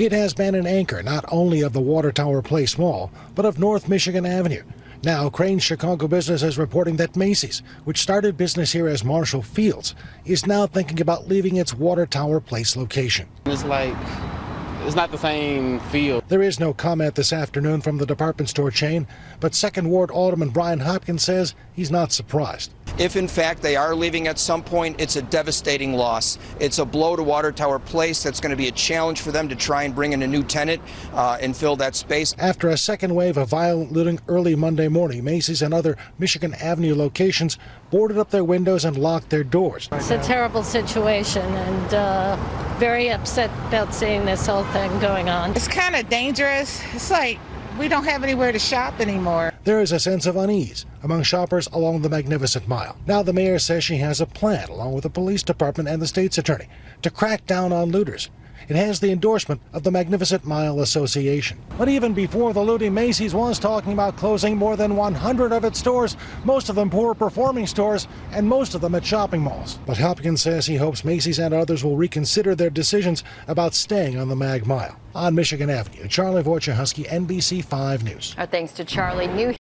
It has been an anchor not only of the Water Tower Place Mall, but of North Michigan Avenue. Now, Crain's Chicago Business is reporting that Macy's, which started business here as Marshall Fields, is now thinking about leaving its Water Tower Place location. It's like it's not the same feel. There is no comment this afternoon from the department store chain, but Second Ward Alderman Brian Hopkins says he's not surprised. If in fact they are leaving at some point, it's a devastating loss. It's a blow to Water Tower Place. That's going to be a challenge for them to try and bring in a new tenant uh, and fill that space. After a second wave of violent looting early Monday morning, Macy's and other Michigan Avenue locations boarded up their windows and locked their doors. It's a terrible situation and uh, very upset about seeing this whole thing going on. It's kind of dangerous. It's like we don't have anywhere to shop anymore. There is a sense of unease among shoppers along the Magnificent Mile. Now the mayor says she has a plan, along with the police department and the state's attorney, to crack down on looters. It has the endorsement of the Magnificent Mile Association. But even before the looting, Macy's was talking about closing more than 100 of its stores, most of them poor performing stores, and most of them at shopping malls. But Hopkins says he hopes Macy's and others will reconsider their decisions about staying on the Mag Mile. On Michigan Avenue, Charlie Wojciechowski, NBC 5 News. Our thanks to Charlie. New